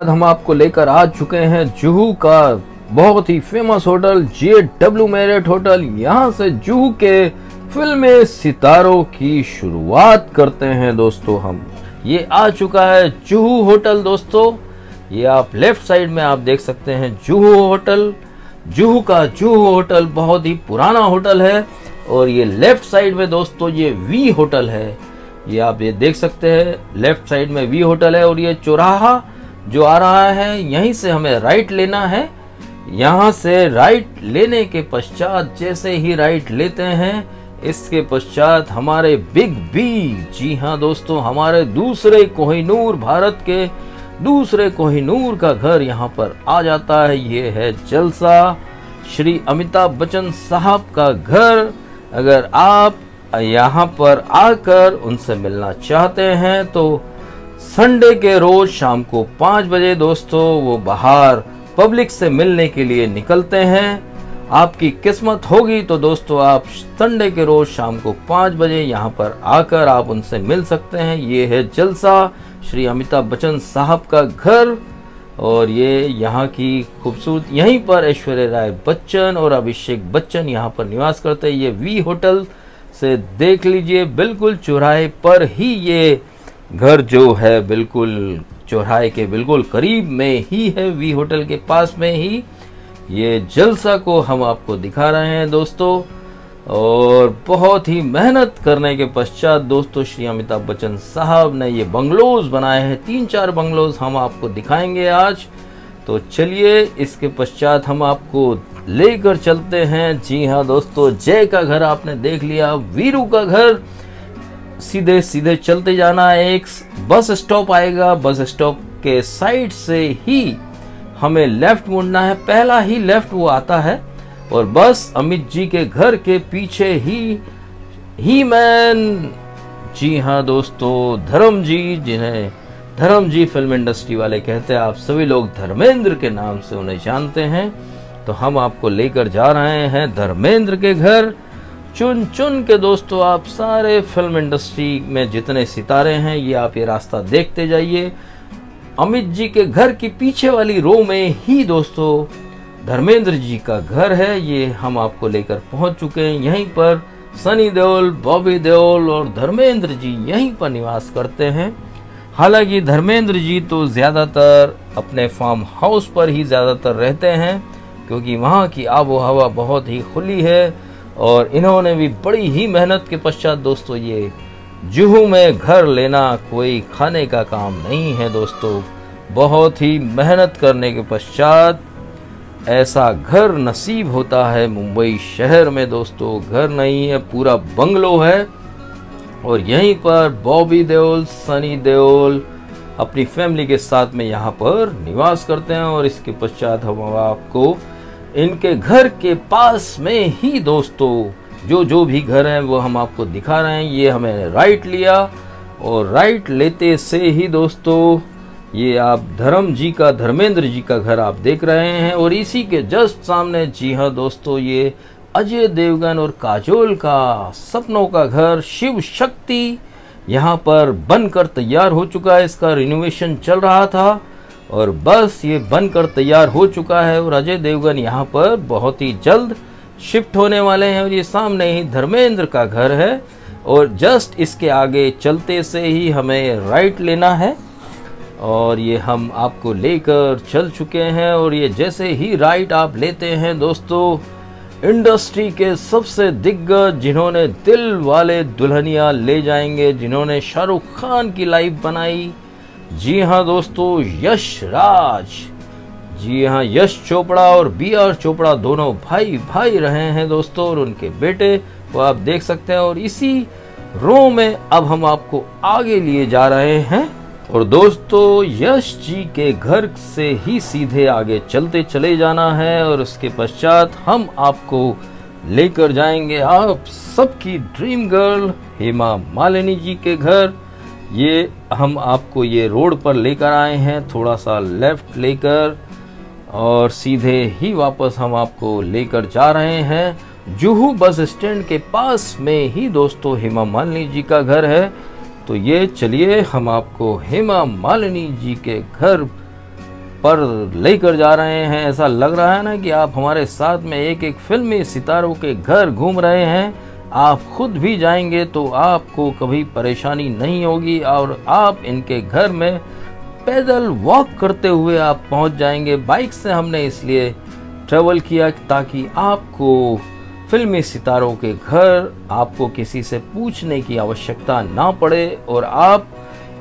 हम आपको लेकर आ चुके हैं जुहू का बहुत ही famous hotel J W Marriott hotel यहाँ से जुहू के फिल्मी सितारों की शुरुआत करते हैं दोस्तों हम। ये आ चुका है जुहू होटल दोस्तों। ये आप लेफ़्ट साइड में आप देख सकते हैं जुहू होटल। जुहू का जुहू होटल बहुत ही पुराना होटल है और ये लेफ़्ट साइड में दोस्तों ये वी होटल है। ये आप ये देख सकते हैं, लेफ़्ट साइड में वी होटल है और ये चौराहा जो आ रहा है, यहीं से हमें राइट लेना है। यहाँ से राइट लेने के पश्चात जैसे ही राइट लेते हैं, इसके पश्चात हमारे बिग बी जी हाँ दोस्तों, हमारे दूसरे कोहिनूर भारत के दूसरे कोहिनूर का घर यहाँ पर आ जाता है। ये है जलसा। श्री अमिताभ बच्चन साहब का घर। अगर आप यहाँ पर आकर उनसे मिलना चाहते हैं तो संडे के रोज शाम को पाँच बजे दोस्तों वो बाहर पब्लिक से मिलने के लिए निकलते हैं। आपकी किस्मत होगी तो दोस्तों आप संडे के रोज शाम को पाँच बजे यहाँ पर आकर आप उनसे मिल सकते हैं। ये है जलसा, श्री अमिताभ बच्चन साहब का घर और ये यहाँ की खूबसूरत, यहीं पर ऐश्वर्या राय बच्चन और अभिषेक बच्चन यहाँ पर निवास करते हैं। ये वी होटल से देख लीजिए, बिल्कुल चौराहे पर ही ये घर जो है बिल्कुल चौराहे के बिल्कुल करीब में ही है, वी होटल के पास में ही। ये जलसा को हम आपको दिखा रहे हैं दोस्तों, और बहुत ही मेहनत करने के पश्चात दोस्तों, श्री अमिताभ बच्चन साहब ने ये बंगलोज बनाए हैं। तीन चार बंगलोज हम आपको दिखाएँगे आज। तो चलिए, इसके पश्चात हम आपको लेकर चलते हैं। जी हाँ दोस्तों, जय का घर आपने देख लिया, वीरू का घर। सीधे सीधे चलते जाना एक बस स्टॉप आएगा। बस स्टॉप के साइड से ही हमें लेफ़्ट मुड़ना है। पहला ही लेफ़्ट वो आता है और बस अमित जी के घर के पीछे ही ही मैन। जी हाँ दोस्तों, धर्म जी, जिन्हें धर्म जी फ़िल्म इंडस्ट्री वाले कहते हैं, आप सभी लोग धर्मेंद्र के नाम से उन्हें जानते हैं। तो हम आपको लेकर जा रहे हैं धर्मेंद्र के घर। चुन चुन के दोस्तों, आप सारे फ़िल्म इंडस्ट्री में जितने सितारे हैं, ये आप ये रास्ता देखते जाइए। अमित जी के घर की पीछे वाली रो में ही दोस्तों, धर्मेंद्र जी का घर है, ये हम आपको लेकर पहुँच चुके हैं। यहीं पर सनी देओल, बॉबी देओल और धर्मेंद्र जी यहीं पर निवास करते हैं। हालाँकि धर्मेंद्र जी तो ज़्यादातर अपने फार्म हाउस पर ही ज़्यादातर रहते हैं, क्योंकि वहाँ की आबो हवा बहुत ही खुली है। और इन्होंने भी बड़ी ही मेहनत के पश्चात दोस्तों ये जुहू में घर लेना कोई खाने का काम नहीं है दोस्तों। बहुत ही मेहनत करने के पश्चात ऐसा घर नसीब होता है मुंबई शहर में दोस्तों। घर नहीं है, पूरा बंगलो है। और यहीं पर बॉबी देओल, सनी देओल अपनी फैमिली के साथ में यहाँ पर निवास करते हैं और इसके पश्चात हम आपको इनके घर के पास में ही दोस्तों, जो जो भी घर है, वो हम आपको दिखा रहे हैं। ये हमें राइट लिया और राइट लेते से ही दोस्तों, ये आप धर्म जी का, धर्मेंद्र जी का घर आप देख रहे हैं और इसी के जस्ट सामने, जी हाँ दोस्तों, ये अजय देवगन और काजोल का सपनों का घर शिव शक्ति यहाँ पर बनकर तैयार हो चुका है। इसका रिनोवेशन चल रहा था। और बस ये बनकर तैयार हो चुका है और अजय देवगन यहाँ पर बहुत ही जल्द शिफ्ट होने वाले हैं और ये सामने ही धर्मेंद्र का घर है और जस्ट इसके आगे चलते से ही हमें राइट लेना है और ये हम आपको लेकर चल चुके हैं और ये जैसे ही राइट आप लेते हैं दोस्तों इंडस्ट्री के सबसे दिग्गज जिन्होंने दिल वाले दुल्हनिया ले जाएँगे, जिन्होंने शाहरुख खान की लाइफ बनाई। जी हाँ दोस्तों, यश राज। जी हाँ यश चोपड़ा और बी आर चोपड़ा दोनों भाई भाई रहे हैं दोस्तों, और उनके बेटे वो आप देख सकते हैं, और इसी रो में अब हम आपको आगे लिए जा रहे हैं। और दोस्तों, यश जी के घर से ही सीधे आगे चलते चले जाना है, और उसके पश्चात हम आपको लेकर जाएँगे आप सबकी ड्रीम गर्ल, हेमा मालिनी जी के घर। ये हम आपको ये रोड पर लेकर आए हैं, थोड़ा सा लेफ़्ट लेकर और सीधे ही वापस हम आपको लेकर जा रहे हैं। जुहू बस स्टैंड के पास में ही दोस्तों हेमा मालिनी जी का घर है। तो ये चलिए हम आपको हेमा मालिनी जी के घर पर लेकर जा रहे हैं। ऐसा लग रहा है ना कि आप हमारे साथ में एक एक फिल्मी सितारों के घर घूम रहे हैं। आप खुद भी जाएँगे तो आपको कभी परेशानी नहीं होगी और आप इनके घर में पैदल वॉक करते हुए आप पहुँच जाएँगे। बाइक से हमने इसलिए ट्रेवल किया ताकि आपको फिल्मी सितारों के घर आपको किसी से पूछने की आवश्यकता ना पड़े और आप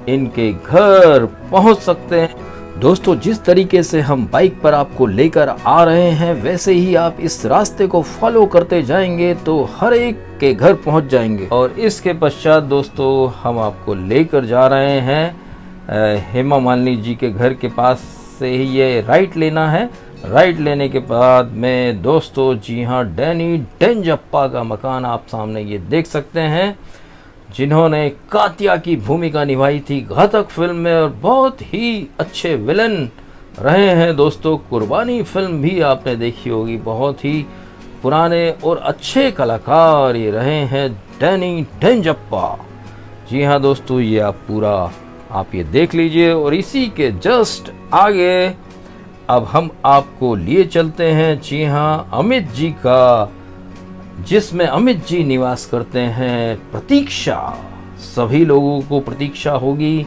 इनके घर पहुँच सकते हैं। दोस्तों, जिस तरीके से हम बाइक पर आपको लेकर आ रहे हैं, वैसे ही आप इस रास्ते को फॉलो करते जाएँगे तो हर एक के घर पहुँच जाएँगे। और इसके पश्चात दोस्तों, हम आपको लेकर जा रहे हैं हेमा मालिनी जी के घर के पास से ही ये राइट लेना है। राइट लेने के बाद में दोस्तों, जी हाँ डैनी डेंजप्पा का मकान आप सामने ये देख सकते हैं। जिन्होंने कातिया की भूमिका निभाई थी घातक फ़िल्म में और बहुत ही अच्छे विलन रहे हैं। दोस्तों, कुर्बानी फ़िल्म भी आपने देखी होगी। बहुत ही पुराने और अच्छे कलाकार ये रहे हैं डैनी डेंजप्पा। जी हाँ दोस्तों, ये आप पूरा, आप ये देख लीजिए और इसी के जस्ट आगे अब हम आपको लिए चलते हैं। जी हाँ अमित जी का जिसमें अमित जी निवास करते हैं, प्रतीक्षा। सभी लोगों को प्रतीक्षा होगी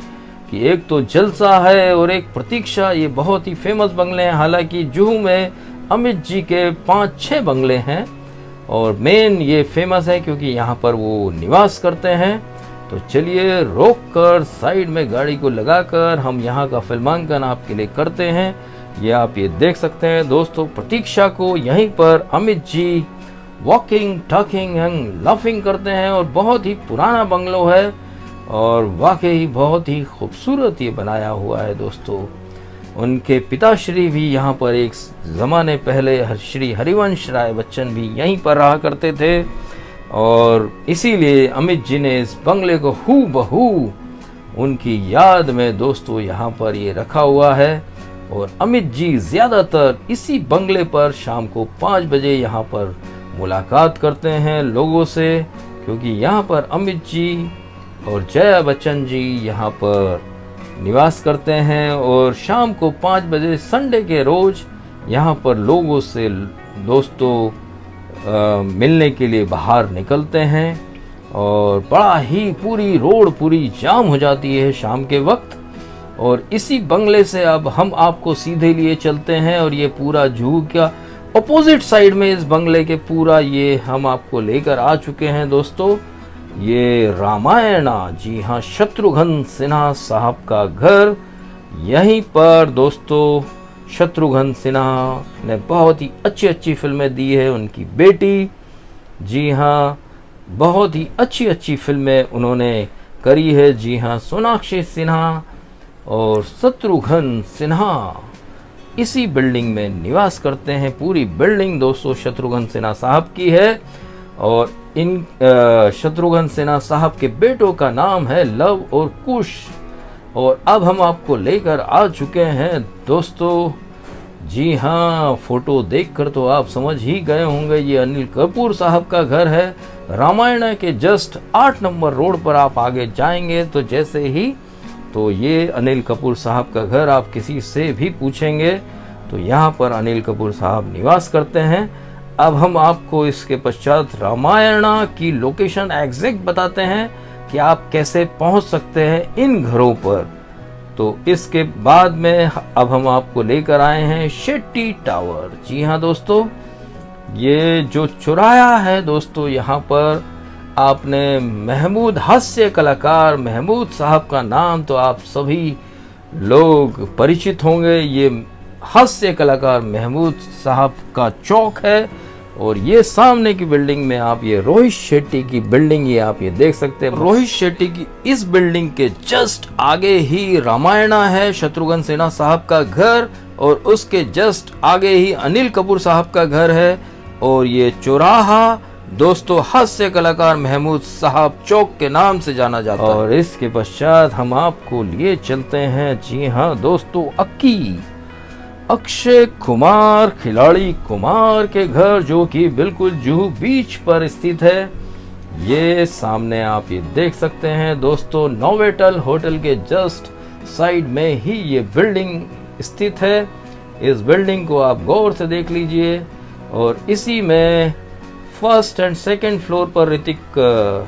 कि एक तो जलसा है और एक प्रतीक्षा। ये बहुत ही फ़ेमस बंगले हैं। हालाँकि जूहू में अमित जी के पाँच छह बंगले हैं और मेन ये फ़ेमस है क्योंकि यहाँ पर वो निवास करते हैं। तो चलिए रोक कर साइड में गाड़ी को लगाकर हम यहाँ का फिल्मांकन आपके लिए करते हैं। ये आप ये देख सकते हैं दोस्तों, प्रतीक्षा को यहीं पर Amit ji walking talking and laughing करते हैं और बहुत ही पुराना बंगलो है और वाकई बहुत ही खूबसूरत ये बनाया हुआ है दोस्तों। उनके पिताश्री भी यहाँ पर एक ज़माने पहले श्री हरिवंश राय बच्चन भी यहीं पर रहा करते थे और इसीलिए अमित जी ने इस बंगले को हु बहू उनकी याद में दोस्तों यहाँ पर ये रखा हुआ है और अमित जी ज़्यादातर इसी बंगले पर शाम को पाँच बजे यहाँ पर मुलाकात करते हैं लोगों से क्योंकि यहाँ पर अमित जी और जया बच्चन जी यहाँ पर निवास करते हैं और शाम को पाँच बजे संडे के रोज यहाँ पर लोगों से दोस्तों आ, मिलने के लिए बाहर निकलते हैं और बड़ा ही पूरी रोड पूरी जाम हो जाती है शाम के वक्त। और इसी बंगले से अब हम आपको सीधे लिए चलते हैं और ये पूरा जूह का अपोजिट साइड में इस बंगले के पूरा ये हम आपको लेकर आ चुके हैं दोस्तों। ये रामायणा, जी हाँ शत्रुघ्न सिन्हा साहब का घर। यहीं पर दोस्तों, शत्रुघ्न सिन्हा ने बहुत ही अच्छी अच्छी फ़िल्में दी है, उनकी बेटी। जी हाँ बहुत ही अच्छी अच्छी फ़िल्में उन्होंने करी है। जी हाँ सोनाक्षी सिन्हा और शत्रुघ्न सिन्हा। इसी बिल्डिंग में निवास करते हैं। पूरी बिल्डिंग दोस्तों शत्रुघ्न सिन्हा साहब की है और इन शत्रुघ्न सिन्हा साहब के बेटों का नाम है लव और कुश। और अब हम आपको लेकर आ चुके हैं। दोस्तों, जी हाँ फ़ोटो देखकर तो आप समझ ही गए होंगे, ये अनिल कपूर साहब का घर है। रामायण के जस्ट आठ नंबर रोड पर आप आगे जाएँगे तो जैसे ही तो ये अनिल कपूर साहब का घर आप किसी से भी पूछेंगे तो यहाँ पर अनिल कपूर साहब निवास करते हैं। अब हम आपको इसके पश्चात रामायणा की लोकेशन एग्जैक्ट बताते हैं कि आप कैसे पहुँच सकते हैं इन घरों पर। तो इसके बाद में अब हम आपको लेकर आए हैं शेट्टी टावर। जी हाँ दोस्तों, ये जो चुराया है दोस्तों यहाँ पर आपने महमूद हास्य कलाकार महमूद साहब का नाम तो आप सभी लोग परिचित होंगे। ये हास्य कलाकार महमूद साहब का चौक है और ये सामने की बिल्डिंग में आप ये रोहित शेट्टी की बिल्डिंग ये आप ये देख सकते हैं। रोहित शेट्टी की इस बिल्डिंग के जस्ट आगे ही रामायणा है, शत्रुघ्न सिन्हा साहब का घर और उसके जस्ट आगे ही अनिल कपूर साहब का घर है और ये चौराहा दोस्तों, हास्य कलाकार महमूद साहब चौक के नाम से जाना जाता है। और इसके पश्चात हम आपको लिए चलते हैं, जी हाँ दोस्तों, अक्की। अक्षय कुमार, खिलाड़ी कुमार के घर, जो कि बिल्कुल जूहू बीच पर स्थित है। ये सामने आप ये देख सकते हैं, दोस्तों, नोवेटल होटल के जस्ट साइड में ही ये बिल्डिंग स्थित है। इस बिल्डिंग को आप गौर से देख लीजिए। और इसी में फ़र्स्ट एंड सेकंड फ्लोर पर Hrithik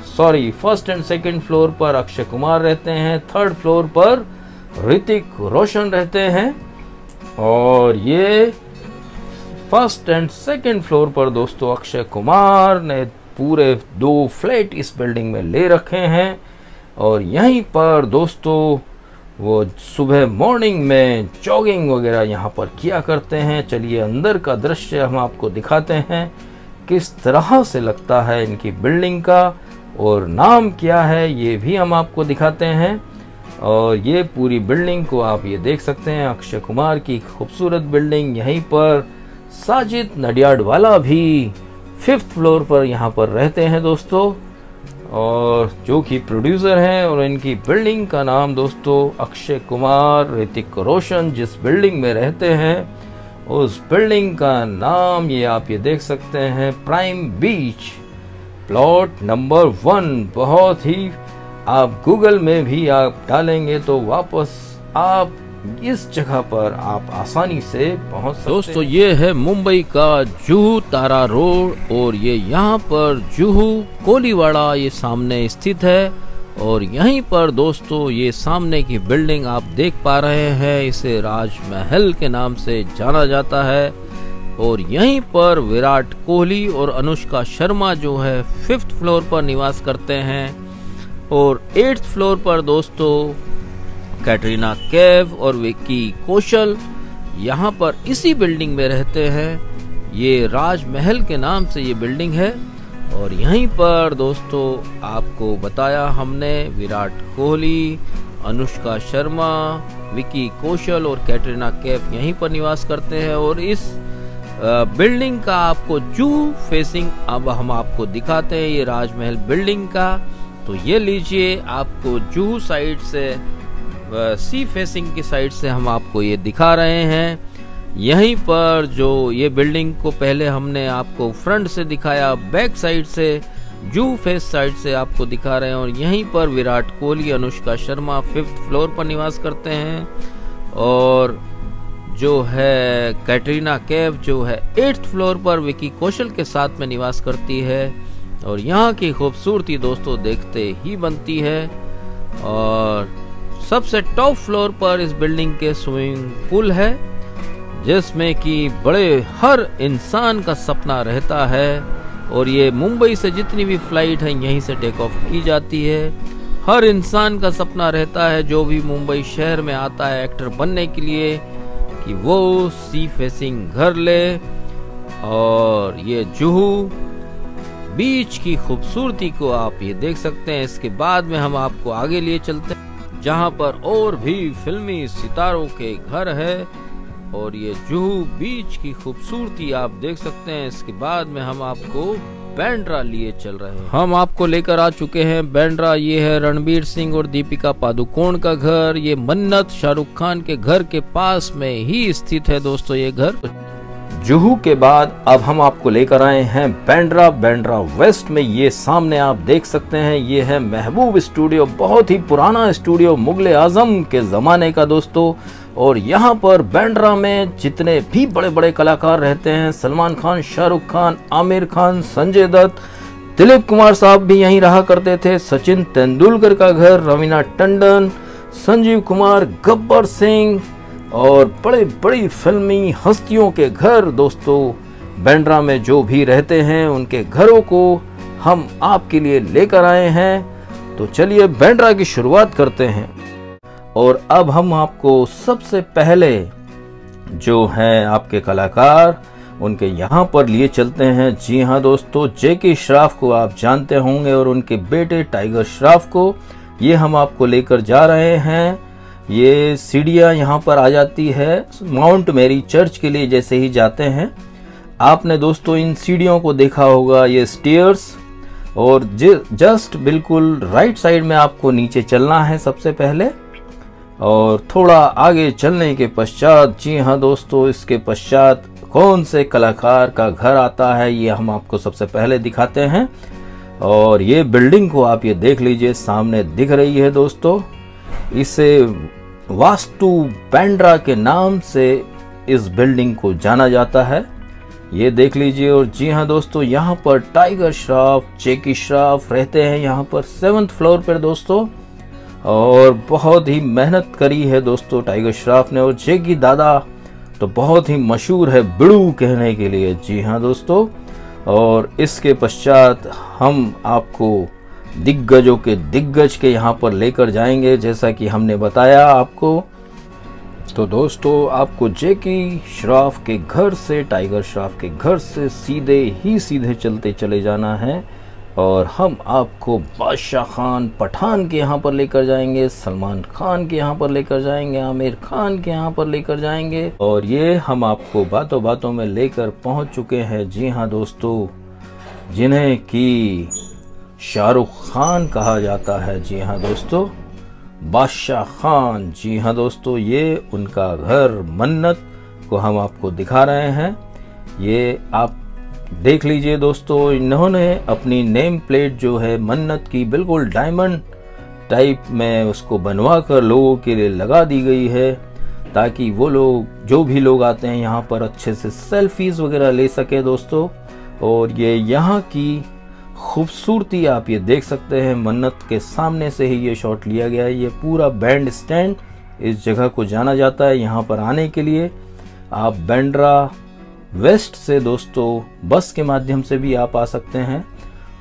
sorry first and second floor पर अक्षय कुमार रहते हैं थर्ड फ्लोर पर ऋतिक रोशन रहते हैं, और ये फ़र्स्ट एंड सेकंड फ्लोर पर दोस्तों अक्षय कुमार ने पूरे दो फ्लैट इस बिल्डिंग में ले रखे हैं, और यहीं पर दोस्तों वो सुबह मॉर्निंग में जॉगिंग वगैरह यहाँ पर किया करते हैं। चलिए अंदर का दृश्य हम आपको दिखाते हैं। किस तरह से लगता है इनकी बिल्डिंग का और नाम क्या है, ये भी हम आपको दिखाते हैं। और ये पूरी बिल्डिंग को आप ये देख सकते हैं, अक्षय कुमार की खूबसूरत बिल्डिंग यहीं पर, साजिद नडियाड वाला भी फिफ्थ फ्लोर पर यहाँ पर रहते हैं दोस्तों। और जो कि प्रोड्यूसर हैं और इनकी बिल्डिंग का नाम दोस्तों अक्षय कुमार, ऋतिक रोशन जिस बिल्डिंग में रहते हैं उस बिल्डिंग का नाम ये आप ये देख सकते हैं prime beach plot number one बहुत ही आप गूगल में भी आप डालेंगे तो वापस आप इस जगह पर आप आसानी से पहुँच सकते दोस्तों ये है मुंबई का जुहू तारा रोड और ये यहाँ पर जुहू कोलीवाड़ा ये सामने स्थित है। और यहीं पर दोस्तों, ये सामने की बिल्डिंग आप देख पा रहे हैं, इसे राजमहल के नाम से जाना जाता है। और यहीं पर विराट कोहली और अनुष्का शर्मा जो है फिफ्थ फ्लोर पर निवास करते हैं। और एट्थ फ्लोर पर दोस्तों, कैटरीना कैव और विक्की कौशल यहाँ पर इसी बिल्डिंग में रहते हैं। ये राजमहल के नाम से ये बिल्डिंग है। और यहीं पर दोस्तों, आपको बताया हमने विराट कोहली, अनुष्का शर्मा, विकी कौशल और कैटरीना कैफ यहीं पर निवास करते हैं और इस बिल्डिंग का आपको जू फेसिंग अब हम आपको दिखाते हैं ये राजमहल बिल्डिंग का। तो ये लीजिए आपको जू साइड से सी फेसिंग की साइड से हम आपको ये दिखा रहे हैं। यहीं पर जो ये बिल्डिंग को पहले हमने आपको फ्रंट से दिखाया, बैक साइड से, जू फेस साइड से आपको दिखा रहे हैं और यहीं पर विराट कोहली, अनुष्का शर्मा फिफ्थ फ्लोर पर निवास करते हैं और जो है कैटरीना कैफ, जो है एट्थ फ्लोर पर विकी कौशल के साथ में निवास करती है और यहाँ की खूबसूरती दोस्तों देखते ही बनती है और सबसे टॉप फ्लोर पर इस बिल्डिंग के स्विमिंग पूल है। जिसमें कि बड़े हर इंसान का सपना रहता है और ये मुंबई से जितनी भी फ़्लाइट है, यहीं से टेक ऑफ़ की जाती है। हर इंसान का सपना रहता है जो भी मुंबई शहर में आता है एक्टर बनने के लिए कि वो सी फेसिंग घर ले और ये जुहू बीच की खूबसूरती को आप ये देख सकते हैं। इसके बाद में हम आपको आगे लिए चलते हैं, जहाँ पर और भी फिल्मी सितारों के घर है। और ये जुहू बीच की खूबसूरती आप देख सकते हैं। इसके बाद में हम आपको बैंड्रा लिए चल रहे हैं। हम आपको लेकर आ चुके हैं। बैंड्रा ये है रणबीर सिंह और दीपिका पादुकोण का घर। ये मन्नत शाहरुख खान के घर के पास में ही स्थित है दोस्तों ये घर। जुहू के बाद अब हम आपको लेकर आए हैं बैंड्रा। बैंड्रा वेस्ट में ये सामने आप देख सकते हैं। ये है महबूब स्टूडियो, बहुत ही पुराना स्टूडियो मुगल आज़म के जमाने का दोस्तों। और यहाँ पर बैंड्रा में जितने भी बड़े बड़े कलाकार रहते हैं, सलमान खान, शाहरुख खान, आमिर खान, संजय दत्त, दिलीप कुमार साहब भी यहीं रहा करते थे। सचिन तेंदुलकर का घर, रवीना टंडन, संजीव कुमार, गब्बर सिंह और बड़े बड़ी फिल्मी हस्तियों के घर। दोस्तों, बैंड्रा में जो भी रहते हैं, उनके घरों को हम आपके लिए लेकर आए हैं। तो चलिए बैंड्रा की शुरुआत करते हैं। और अब हम आपको सबसे पहले जो हैं आपके कलाकार, उनके यहाँ पर लिए चलते हैं। जी हाँ दोस्तों, जेके श्राफ को आप जानते होंगे और उनके बेटे टाइगर श्राफ को ये हम आपको लेकर जा रहे हैं। ये सीढ़ियाँ यहाँ पर आ जाती है माउंट मेरी चर्च के लिए जैसे ही जाते हैं। आपने दोस्तों इन सीढ़ियों को देखा होगा, ये स्टेयर्स। और जस्ट बिल्कुल राइट साइड में आपको नीचे चलना है सबसे पहले। और थोड़ा आगे चलने के पश्चात, जी हाँ दोस्तों, इसके पश्चात कौन से कलाकार का घर आता है, ये हम आपको सबसे पहले दिखाते हैं। और ये बिल्डिंग को आप ये देख लीजिए, सामने दिख रही है दोस्तों। इसे वास्तु बैंड्रा के नाम से इस बिल्डिंग को जाना जाता है। ये देख लीजिए, और जी हाँ दोस्तों, यहाँ पर टाइगर श्राफ, चेकी श्राफ रहते हैं यहाँ पर सेवंथ फ्लोर पर दोस्तों। और बहुत ही मेहनत करी है दोस्तों टाइगर श्राफ ने और जेकी दादा। तो बहुत ही मशहूर है बिड़ू कहने के लिए। जी हाँ दोस्तों, और इसके पश्चात हम आपको दिग्गजों के दिग्गज के यहाँ पर लेकर जाएँगे, जैसा कि हमने बताया आपको। तो दोस्तों, आपको जेकी श्राफ के घर से, टाइगर श्राफ के घर से सीधे ही सीधे चलते चले जाना है। और हम आपको बादशाह खान पठान के यहाँ पर लेकर जाएँगे, सलमान खान के यहाँ पर लेकर जाएँगे, आमिर खान के यहाँ पर लेकर जाएँगे। और ये हम आपको बातों बातों में लेकर पहुँच चुके हैं। जी हाँ दोस्तों, जिन्हें कि शाहरुख खान कहा जाता है। जी हाँ दोस्तों, बादशाह खान। जी हाँ दोस्तों, ये उनका घर मन्नत को हम आपको दिखा रहे हैं। ये आप देख लीजिए दोस्तों, इन्होंने अपनी नेम प्लेट जो है मन्नत की, बिल्कुल डायमंड टाइप में उसको बनवा कर लोगों के लिए लगा दी गई है, ताकि वो लोग, जो भी लोग आते हैं यहाँ पर अच्छे से सेल्फीज वगैरह ले सके दोस्तों। और ये यहाँ की खूबसूरती आप ये देख सकते हैं, मन्नत के सामने से ही ये शॉट लिया गया है। ये पूरा बैंड स्टैंड इस जगह को जाना जाता है यहाँ पर आने के लिए। आप बैंड्रा वेस्ट से दोस्तों, बस के माध्यम से भी आप आ सकते हैं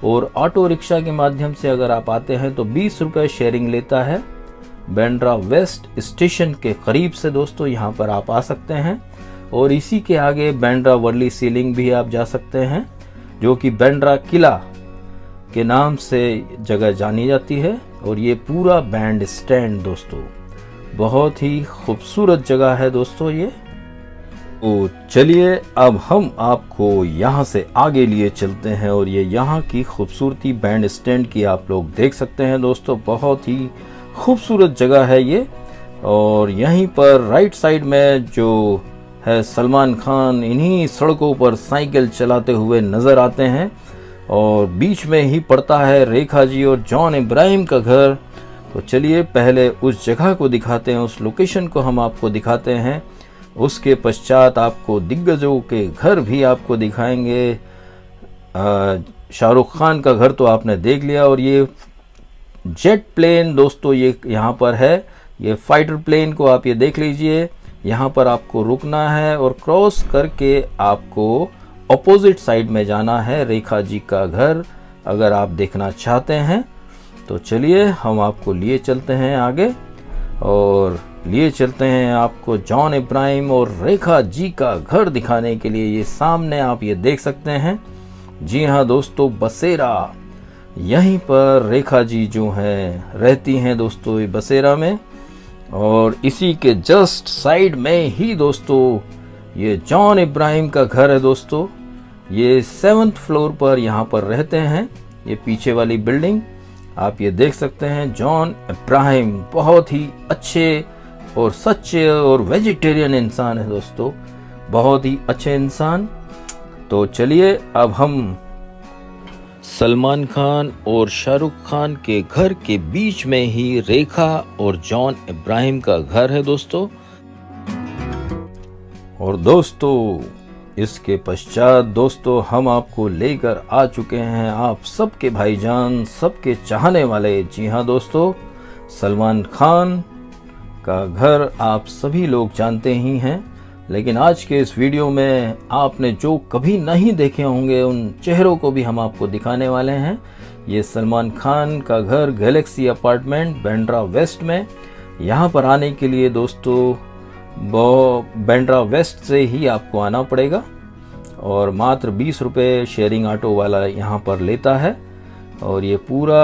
और ऑटो रिक्शा के माध्यम से अगर आप आते हैं तो बीस रुपए शेयरिंग लेता है। बैंड्रा वेस्ट स्टेशन के करीब से दोस्तों यहाँ पर आप आ सकते हैं और इसी के आगे बैंड्रा वर्ली सीलिंग भी आप जा सकते हैं, जो कि बैंड्रा किला के नाम से जगह जानी जाती है और ये पूरा बैंड स्टैंड दोस्तों। बहुत ही खूबसूरत जगह है दोस्तों ये। तो चलिए, अब हम आपको यहाँ से आगे लिए चलते हैं और ये यहाँ की खूबसूरती बैंड स्टैंड की आप लोग देख सकते हैं। दोस्तों, बहुत ही खूबसूरत जगह है ये। और यहीं पर राइट साइड में जो है सलमान खान, इन्हीं सड़कों पर साइकिल चलाते हुए नज़र आते हैं। और बीच में ही पड़ता है रेखा जी और जॉन इब्राहिम का घर। तो चलिए, पहले उस जगह को दिखाते हैं, उस लोकेशन को हम आपको दिखाते हैं। उसके पश्चात आपको दिग्गजों के घर भी आपको दिखाएँगे। शाहरुख खान का घर तो आपने देख लिया और ये जेट प्लेन दोस्तों, ये यहाँ पर है। ये फाइटर प्लेन को आप ये देख लीजिए। यहाँ पर आपको रुकना है और क्रॉस करके आपको अपोजिट साइड में जाना है रेखा जी का घर। अगर आप देखना चाहते हैं तो चलिए हम आपको लिए चलते हैं आगे। और लिए चलते हैं आपको जॉन इब्राहिम और रेखा जी का घर दिखाने के लिए ये सामने आप ये देख सकते हैं। जी हाँ दोस्तों, बसेरा। यहीं पर रेखा जी जो है, रहती हैं दोस्तों ये बसेरा में। और इसी के जस्ट साइड में ही दोस्तों, ये जॉन इब्राहिम का घर है दोस्तों। ये सेवन्थ फ्लोर पर यहाँ पर रहते हैं, ये पीछे वाली बिल्डिंग। आप ये देख सकते हैं, जॉन इब्राहिम बहुत ही अच्छे और सच्चे और वेजिटेरियन इंसान है दोस्तों, बहुत ही अच्छे इंसान। तो चलिए, अब हम सलमान खान और शाहरुख खान के घर के बीच में ही रेखा और जॉन इब्राहिम का घर है दोस्तों। और दोस्तों, इसके पश्चात दोस्तों, हम आपको लेकर आ चुके हैं आप सबके भाईजान, सबके चाहने वाले। जी हाँ दोस्तों, सलमान खान का घर आप सभी लोग जानते ही हैं, लेकिन आज के इस वीडियो में आपने जो कभी नहीं देखे होंगे, उन चेहरों को भी हम आपको दिखाने वाले हैं। ये सलमान खान का घर गैलेक्सी अपार्टमेंट बैंड्रा वेस्ट में। यहाँ पर आने के लिए दोस्तों बैंड्रा वेस्ट से ही आपको आना पड़ेगा, और मात्र बीस रुपये शेयरिंग ऑटो वाला यहाँ पर लेता है, और ये पूरा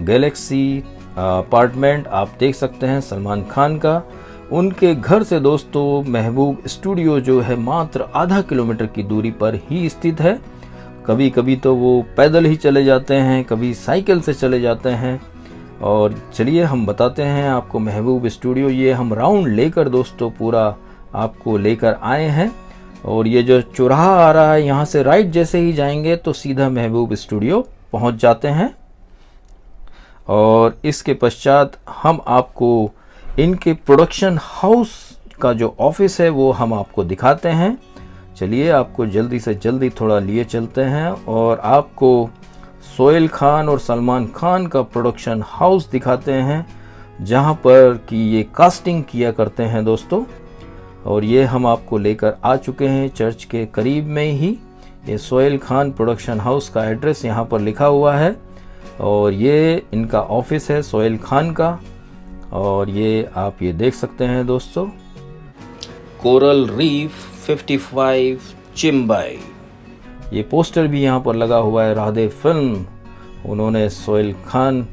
गैलेक्सी अपार्टमेंट आप देख सकते हैं सलमान खान का। उनके घर से दोस्तों महबूब स्टूडियो जो है मात्र आधा किलोमीटर की दूरी पर ही स्थित है। कभी कभी तो वो पैदल ही चले जाते हैं, कभी साइकिल से चले जाते हैं। और चलिए हम बताते हैं आपको महबूब स्टूडियो, ये हम राउंड लेकर दोस्तों पूरा आपको लेकर आए हैं। और ये जो चौराहा आ रहा है, यहाँ से राइट जैसे ही जाएँगे तो सीधा महबूब स्टूडियो पहुँच जाते हैं। और इसके पश्चात हम आपको इनके प्रोडक्शन हाउस का जो ऑफ़िस है, वो हम आपको दिखाते हैं। चलिए, आपको जल्दी से जल्दी थोड़ा लिए चलते हैं और आपको सोहेल खान और सलमान खान का प्रोडक्शन हाउस दिखाते हैं, जहाँ पर कि ये कास्टिंग किया करते हैं दोस्तों। और ये हम आपको लेकर आ चुके हैं चर्च के करीब में ही। ये सोहेल खान प्रोडक्शन हाउस का एड्रेस यहाँ पर लिखा हुआ है। और ये इनका ऑफ़िस है सोहेल खान का। और ये आप ये देख सकते हैं दोस्तों। कोरल रीफ 55 चिम्बाई ये पोस्टर भी यहाँ पर लगा हुआ है, राधे फ़िल्म। उन्होंने सोहेल खान,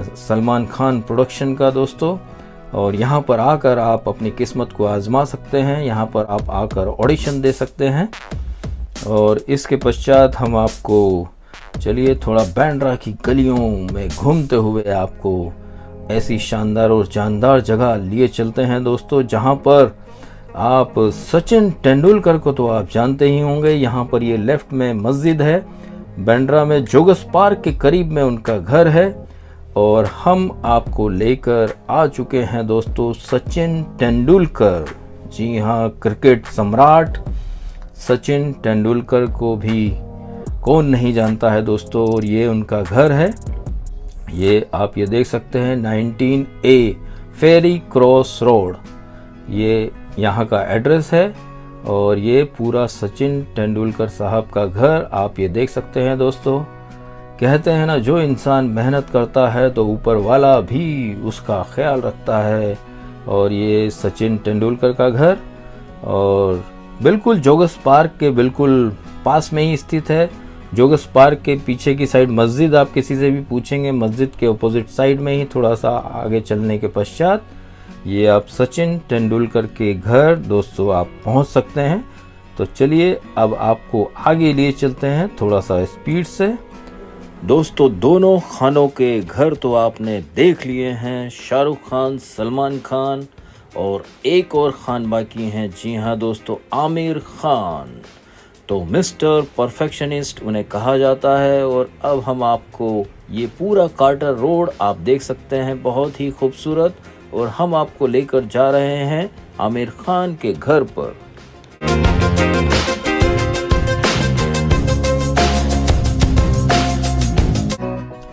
सलमान खान प्रोडक्शन का दोस्तों। और यहाँ पर आकर आप अपनी किस्मत को आजमा सकते हैं। यहाँ पर आप आकर ऑडिशन दे सकते हैं। और इसके पश्चात हम आपको चलिए थोड़ा बैंड्रा की गलियों में घूमते हुए आपको ऐसी शानदार और जानदार जगह लिए चलते हैं दोस्तों, जहाँ पर आप सचिन तेंदुलकर को तो आप जानते ही होंगे, यहाँ पर ये लेफ़्ट में मस्जिद है, बैंड्रा में जोगस पार्क के करीब में उनका घर है, और हम आपको लेकर आ चुके हैं दोस्तों सचिन तेंदुलकर। जी हाँ क्रिकेट सम्राट सचिन तेंदुलकर को भी कौन नहीं जानता है दोस्तों, और ये उनका घर है। ये आप ये देख सकते हैं 19 ए, फेरी क्रॉस रोड। ये यहाँ का एड्रेस है, और ये पूरा सचिन तेंदुलकर साहब का घर आप ये देख सकते हैं दोस्तों। कहते हैं ना, जो इंसान मेहनत करता है तो ऊपर वाला भी उसका ख्याल रखता है। और ये सचिन तेंदुलकर का घर, और बिल्कुल जोगस पार्क के बिल्कुल पास में ही स्थित है। जोगस पार्क के पीछे की साइड मस्जिद, आप किसी से भी पूछेंगे, मस्जिद के अपोजिट साइड में ही थोड़ा सा आगे चलने के पश्चात ये आप सचिन तेंदुलकर के घर, दोस्तों, आप पहुँच सकते हैं। तो चलिए, अब आपको आगे लिए चलते हैं थोड़ा सा स्पीड से। दोस्तों, दोनों खानों के घर तो आपने देख लिए हैं, शाहरुख खान, सलमान खान और एक और खान बाकी हैं। जी हाँ दोस्तों, आमिर खान। तो मिस्टर परफेक्शनिस्ट उन्हें कहा जाता है और अब हम आपको ये पूरा कार्टर रोड आप देख सकते हैं, बहुत ही खूबसूरत। और हम आपको लेकर जा रहे हैं आमिर खान के घर पर।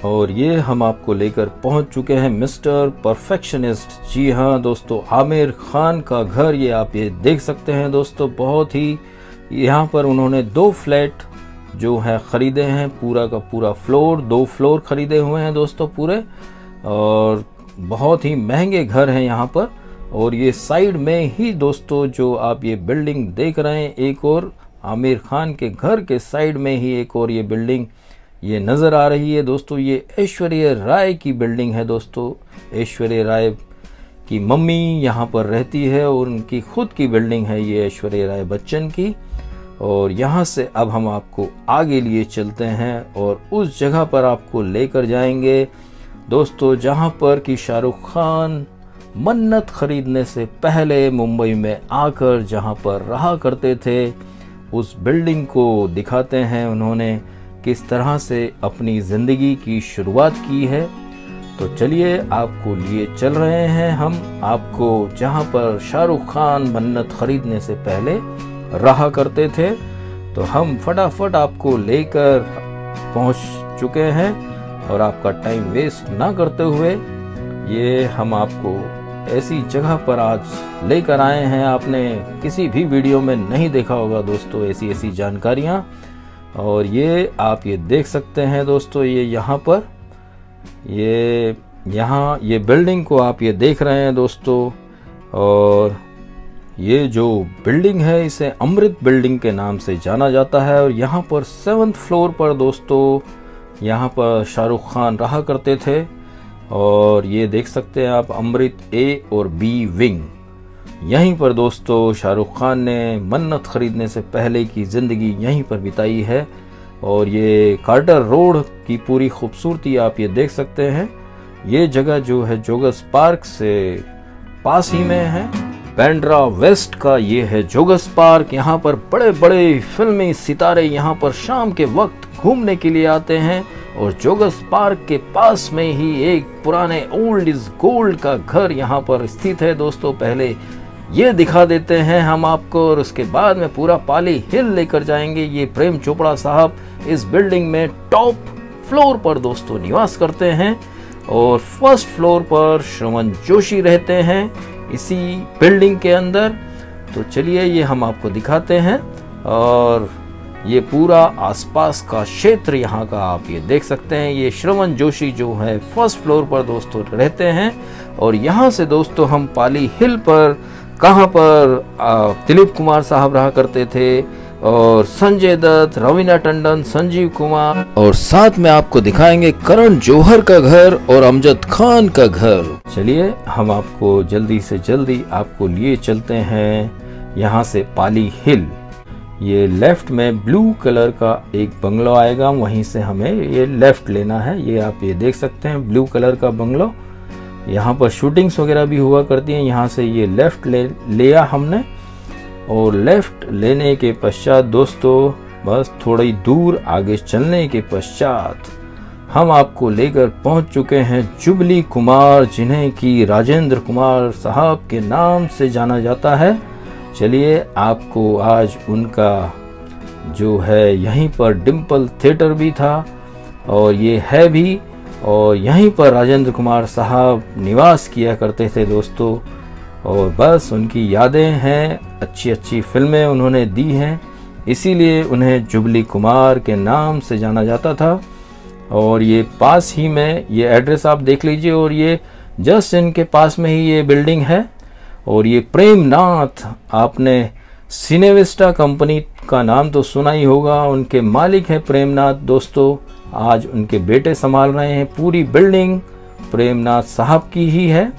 और ये हम आपको लेकर पहुँच चुके हैं मिस्टर परफेक्शनिस्ट। जी हाँ दोस्तों, आमिर खान का घर ये आप ये देख सकते हैं, दोस्तों, बहुत ही यहाँ पर उन्होंने दो फ्लैट जो है ख़रीदे हैं, पूरा का पूरा फ्लोर, दो फ्लोर ख़रीदे हुए हैं दोस्तों पूरे, और बहुत ही महँगे घर हैं यहाँ पर। और ये साइड में ही दोस्तों जो आप ये बिल्डिंग देख रहे हैं, एक और आमिर खान के घर के साइड में ही एक और ये बिल्डिंग ये नज़र आ रही है दोस्तों। ये ऐश्वर्य राय की बिल्डिंग है दोस्तों। ऐश्वर्य राय की मम्मी यहाँ पर रहती है और उनकी खुद की बिल्डिंग है ये ऐश्वर्य राय बच्चन की। और यहाँ से अब हम आपको आगे लिए चलते हैं और उस जगह पर आपको लेकर जाएँगे। दोस्तों, जहाँ पर कि शाहरुख खान मन्नत खरीदने से पहले मुंबई में आकर जहाँ पर रहा करते थे, उस बिल्डिंग को दिखाते हैं उन्होंने किस तरह से अपनी ज़िंदगी की शुरुआत की है। तो चलिए, आपको लिए चल रहे हैं हम। आपको जहाँ पर शाहरुख खान मन्नत खरीदने से पहले रहा करते थे तो हम फटाफट आपको लेकर पहुँच चुके हैं और आपका टाइम वेस्ट ना करते हुए, ये हम आपको ऐसी जगह पर आज लेकर आए हैं। आपने किसी भी वीडियो में नहीं देखा होगा दोस्तों ऐसी ऐसी जानकारियाँ। और ये आप ये देख सकते हैं दोस्तों, ये यहाँ पर, ये यहाँ, ये बिल्डिंग को आप ये देख रहे हैं दोस्तों। और ये जो बिल्डिंग है, इसे अमृत बिल्डिंग के नाम से जाना जाता है। और यहाँ पर सेवन्थ फ्लोर पर दोस्तों, यहाँ पर शाहरुख खान रहा करते थे। और ये देख सकते हैं आप, अमृत ए और बी विंग यहीं पर दोस्तों, शाहरुख खान ने मन्नत खरीदने से पहले की ज़िंदगी यहीं पर बिताई है। और ये कार्टर रोड की पूरी खूबसूरती आप ये देख सकते हैं। ये जगह जो है जोगस पार्क से पास ही में है। बैंड्रा वेस्ट का ये है जोगस पार्क यहाँ पर बड़े बड़े फिल्मी सितारे यहाँ पर शाम के वक्त घूमने के लिए आते हैं और जोगस पार्क के पास में ही एक पुराने ओल्ड इज़ गोल्ड का घर यहाँ पर स्थित है। दोस्तों, पहले ये दिखा देते हैं हम आपको और उसके बाद में पूरा पाली हिल लेकर जाएँगे। ये प्रेम चोपड़ा साहब इस बिल्डिंग में टॉप फ्लोर पर दोस्तों निवास करते हैं और फ़र्स्ट फ्लोर पर श्रवण जोशी रहते हैं। इसी बिल्डिंग के अंदर। तो चलिए ये हम आपको दिखाते हैं और ये पूरा आसपास का क्षेत्र यहाँ का आप ये देख सकते हैं। ये श्रवण जोशी जो है फ़र्स्ट फ्लोर पर दोस्तों रहते हैं और यहाँ से दोस्तों हम पाली हिल पर, कहाँ पर दिलीप कुमार साहब रहा करते थे और संजय दत्त रवीना टंडन संजीव कुमार। और साथ में आपको दिखाएँगे करण जौहर का घर और अमजद खान का घर। चलिए हम आपको जल्दी से जल्दी आपको लिए चलते हैं यहाँ से पाली हिल। ये लेफ़्ट में ब्लू कलर का एक बंगलो आएगा वहीं से हमें ये लेफ़्ट लेना है। ये आप ये देख सकते हैं ब्लू कलर का बंगलो। यहाँ पर शूटिंग्स वगैरह भी हुआ करती हैं यहाँ से ये लेफ़्ट ले लिया हमने। और लेफ़्ट लेने के पश्चात दोस्तों, बस थोड़ी दूर आगे चलने के पश्चात हम आपको लेकर पहुँच चुके हैं जुबली कुमार, जिन्हें कि राजेंद्र कुमार साहब के नाम से जाना जाता है। चलिए, आपको आज उनका जो है यहीं पर डिम्पल थिएटर भी था और ये है भी, और यहीं पर राजेंद्र कुमार साहब निवास किया करते थे दोस्तों। और बस उनकी यादें हैं अच्छी अच्छी फ़िल्में उन्होंने दी हैं। इसीलिए उन्हें जुबली कुमार के नाम से जाना जाता था। और ये पास ही में ये एड्रेस आप देख लीजिए और ये जस्ट इनके पास में ही ये बिल्डिंग है। और ये प्रेमनाथ आपने सिनेविस्टा कंपनी का नाम तो सुना ही होगा, उनके मालिक हैं प्रेमनाथ। दोस्तों, आज उनके बेटे संभाल रहे हैं पूरी बिल्डिंग। प्रेमनाथ साहब की ही है।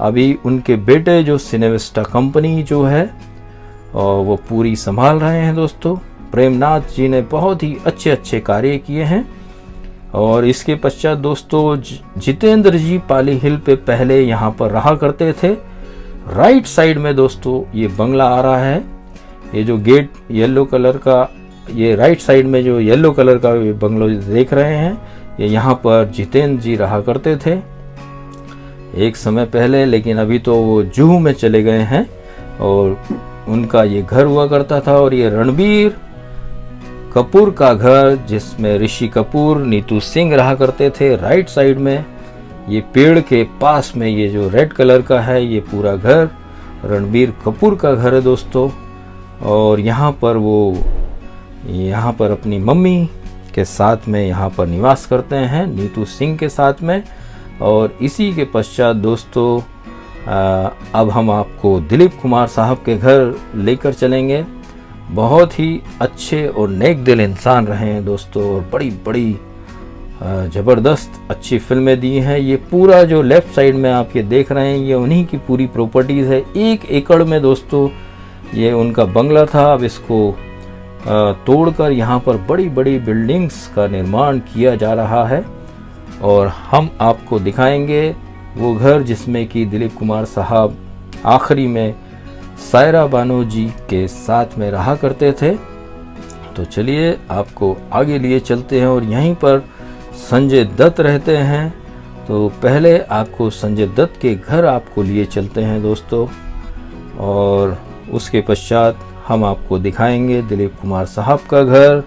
अभी उनके बेटे जो सिनेविस्टा कंपनी जो है, और वो पूरी संभाल रहे हैं दोस्तों। प्रेमनाथ जी ने बहुत ही अच्छे अच्छे कार्य किए हैं। और इसके पश्चात दोस्तों जितेंद्र जी पाली हिल पे पहले यहाँ पर रहा करते थे। राइट साइड में दोस्तों, ये बंगला आ रहा है। ये जो गेट येलो कलर का, ये राइट साइड में जो येलो कलर का बंगलो देख रहे हैं। ये यहाँ पर जितेंद्र जी रहा करते थे। एक समय पहले, लेकिन अभी तो वो जूहू में चले गए हैं और उनका ये घर हुआ करता था और ये रणबीर कपूर का घर, जिसमें ऋषि कपूर, नीतू सिंह रहा करते थे राइट साइड में। ये पेड़ के पास में ये जो रेड कलर का है, ये पूरा घर रणबीर कपूर का घर है दोस्तों। और यहाँ पर वो, यहाँ पर अपनी मम्मी के साथ में यहाँ पर निवास करते हैं, नीतू सिंह के साथ में। और इसी के पश्चात दोस्तों अब हम आपको दिलीप कुमार साहब के घर लेकर चलेंगे। बहुत ही अच्छे और नेक दिल इंसान रहे हैं दोस्तों और बड़ी बड़ी ज़बरदस्त अच्छी फ़िल्में दी हैं। ये पूरा जो लेफ़्ट साइड में आप ये देख रहे हैं, ये उन्हीं की पूरी प्रॉपर्टीज़ है। एक एकड़ में दोस्तों, ये उनका बंगला था। अब इसको तोड़कर यहाँ पर बड़ी बड़ी बिल्डिंग्स का निर्माण किया जा रहा है। और हम आपको दिखाएँगे वो घर जिसमें कि दिलीप कुमार साहब आखिरी में सायरा बानो जी के साथ में रहा करते थे। तो चलिए आपको आगे लिए चलते हैं और यहीं पर संजय दत्त रहते हैं। तो पहले आपको संजय दत्त के घर आपको लिए चलते हैं दोस्तों। और उसके पश्चात हम आपको दिखाएँगे दिलीप कुमार साहब का घर।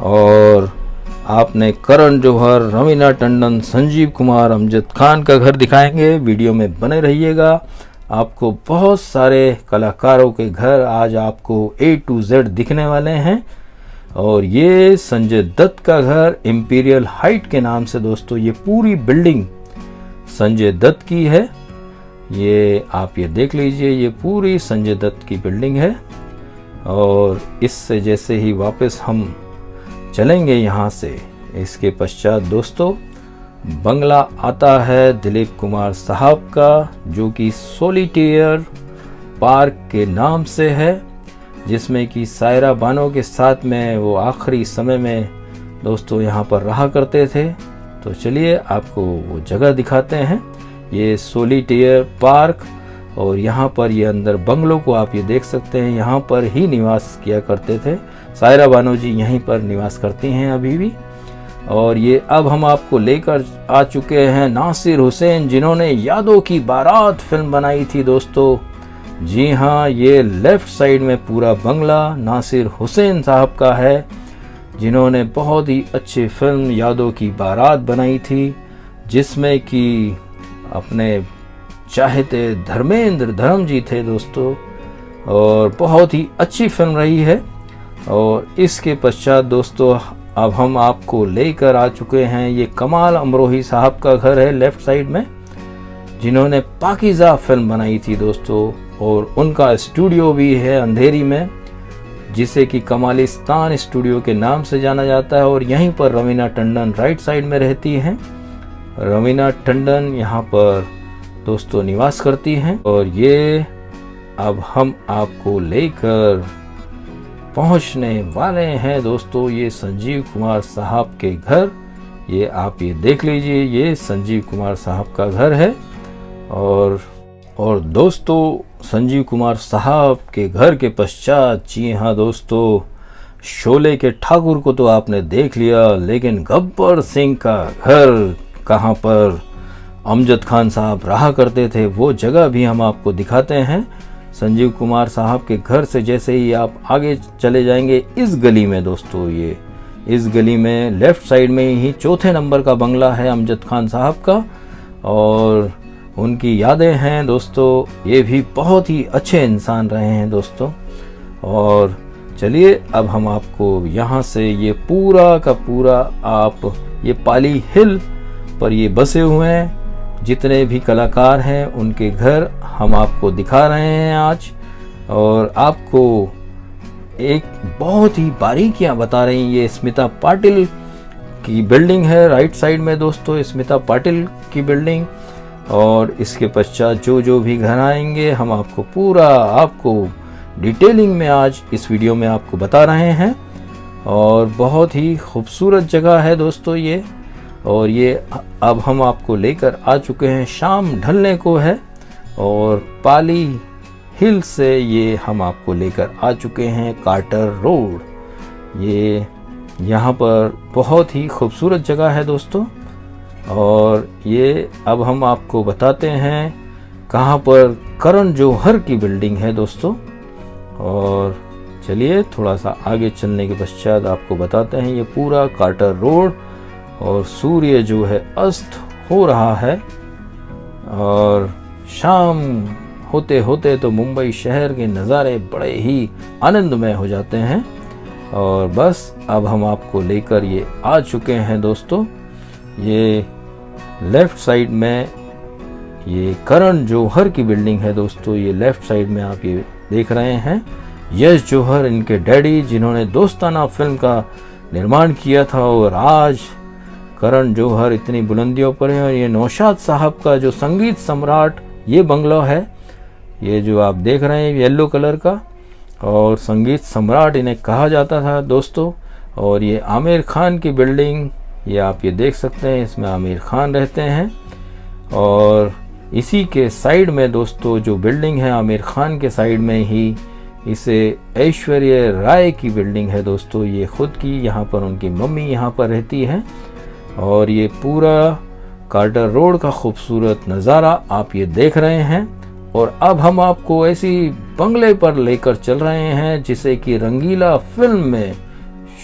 और आपने करण जौहर, रवीना टंडन, संजीव कुमार, अमजद खान का घर दिखाएँगे। वीडियो में बने रहिएगा। आपको बहुत सारे कलाकारों के घर आज आपको ए टू जेड दिखने वाले हैं। और ये संजय दत्त का घर इम्पीरियल हाइट के नाम से दोस्तों, ये पूरी बिल्डिंग संजय दत्त की है। ये आप ये देख लीजिए, ये पूरी संजय दत्त की बिल्डिंग है। और इससे जैसे ही वापस हम चलेंगे यहाँ से। इसके पश्चात दोस्तों, बंगला आता है दिलीप कुमार साहब का, जो कि सोलिटेयर पार्क के नाम से है, जिसमें कि सायरा बानो के साथ में वो आखिरी समय में दोस्तों यहाँ पर रहा करते थे। तो चलिए आपको वो जगह दिखाते हैं। ये सोलिटेयर पार्क, और यहाँ पर ये अंदर बंगलों को आप ये देख सकते हैं। यहाँ पर ही निवास किया करते थे। सायरा बानो जी यहीं पर निवास करती हैं अभी भी। और ये अब हम आपको लेकर आ चुके हैं नासिर हुसैन, जिन्होंने यादों की बारात फ़िल्म बनाई थी दोस्तों। जी हाँ ये लेफ़्ट साइड में पूरा बंगला नासिर हुसैन साहब का है, जिन्होंने बहुत ही अच्छी फ़िल्म यादों की बारात बनाई थी, जिसमें कि अपने चाहते धर्मेंद्र धर्म जी थे दोस्तों। और बहुत ही अच्छी फ़िल्म रही है। और इसके पश्चात दोस्तों, अब हम आपको लेकर आ चुके हैं ये कमाल अमरोही साहब का घर है लेफ़्ट साइड में, जिन्होंने पाकिजा फ़िल्म बनाई थी दोस्तों, और उनका स्टूडियो भी है अंधेरी में, जिसे कि कमालिस्तान स्टूडियो के नाम से जाना जाता है, और यहीं पर रवीना टंडन राइट साइड में रहती हैं। रवीना टंडन यहाँ पर दोस्तों निवास करती हैं, और ये अब हम आपको लेकर पहुँचने वाले हैं दोस्तों, ये संजीव कुमार साहब के घर। ये आप ये देख लीजिए, ये संजीव कुमार साहब का घर है। और और दोस्तों, संजीव कुमार साहब के घर के पश्चात जी हाँ दोस्तों, शोले के ठाकुर को तो आपने देख लिया, लेकिन गब्बर सिंह का घर कहाँ पर? अमजद खान साहब रहा करते थे, वो जगह भी हम आपको दिखाते हैं। संजीव कुमार साहब के घर से जैसे ही आप आगे चले जाएँगे इस गली में दोस्तों ये, इस गली में लेफ़्ट साइड में ही चौथे नंबर का बंगला है अमजद खान साहब का। और उनकी यादें हैं दोस्तों, ये भी बहुत ही अच्छे इंसान रहे हैं दोस्तों। और चलिए, अब हम आपको यहाँ से ये पूरा का पूरा आप, ये पाली हिल पर ये बसे हुए हैं। जितने भी कलाकार हैं, उनके घर हम आपको दिखा रहे हैं आज, और आपको एक बहुत ही बारीकियाँ बता रही हैं। ये स्मिता पाटिल की बिल्डिंग है राइट साइड में दोस्तों, स्मिता पाटिल की बिल्डिंग। और इसके पश्चात जो जो भी घर आएँगे, हम आपको पूरा, आपको डिटेलिंग में आज इस वीडियो में आपको बता रहे हैं। और बहुत ही खूबसूरत जगह है दोस्तों ये। और ये अब हम आपको लेकर आ चुके हैं शाम ढलने को है, और पाली हिल से ये हम आपको लेकर आ चुके हैं कार्टर रोड। ये यहाँ पर बहुत ही खूबसूरत जगह है दोस्तों, और ये अब हम आपको बताते हैं कहाँ पर करण जौहर की बिल्डिंग है दोस्तों। और चलिए थोड़ा सा आगे चलने के पश्चात आपको बताते हैं ये पूरा कार्टर रोड और सूर्य जो है अस्त हो रहा है और शाम होते होते तो मुंबई शहर के नज़ारे बड़े ही आनंदमय हो जाते हैं। और बस अब हम आपको लेकर ये आ चुके हैं दोस्तों। ये लेफ़्ट साइड में ये करण जौहर की बिल्डिंग है दोस्तों। ये लेफ़्ट साइड में आप ये देख रहे हैं। यश जौहर इनके डैडी जिन्होंने दोस्ताना फ़िल्म का निर्माण किया था और आज करण जौहर इतनी बुलंदियों पर है और ये नौशाद साहब का जो संगीत सम्राट, ये बंगला है, ये जो आप देख रहे हैं, येलो कलर का, और संगीत सम्राट इन्हें कहा जाता था दोस्तों, और ये आमिर खान की बिल्डिंग, ये आप ये देख सकते हैं, इसमें आमिर खान रहते हैं, और इसी के साइड में दोस्तों जो बिल्डिंग है, आमिर खान के साइड में ही इसे ऐश्वर्य राय की बिल्डिंग है दोस्तों, ये खुद की, यहाँ पर उनकी मम्मी यहाँ पर रहती है और ये पूरा कार्टर रोड का खूबसूरत नज़ारा आप ये देख रहे हैं। और अब हम आपको ऐसी बंगले पर लेकर चल रहे हैं, जिसे कि रंगीला फ़िल्म में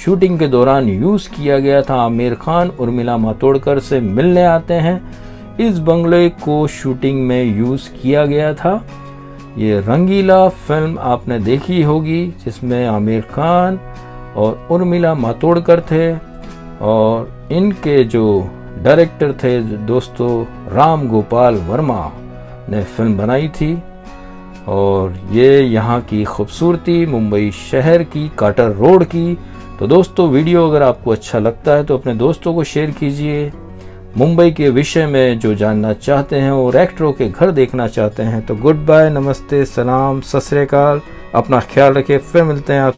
शूटिंग के दौरान यूज़ किया गया था। आमिर खान उर्मिला मातोड़कर से मिलने आते हैं। इस बंगले को शूटिंग में यूज़ किया गया था। ये रंगीला फ़िल्म आपने देखी होगी, जिसमें आमिर खान और उर्मिला मातोड़कर थे। और इनके जो डायरेक्टर थे, दोस्तों राम गोपाल वर्मा ने फ़िल्म बनाई थी और ये यहाँ की खूबसूरती मुंबई शहर की काटर रोड की। तो दोस्तों, वीडियो अगर आपको अच्छा लगता है तो अपने दोस्तों को शेयर कीजिए। मुंबई के विषय में जो जानना चाहते हैं और एक्टरों के घर देखना चाहते हैं तो गुड बाय, नमस्ते, सलाम, सत अपना ख्याल रखिए, फिर मिलते हैं आप।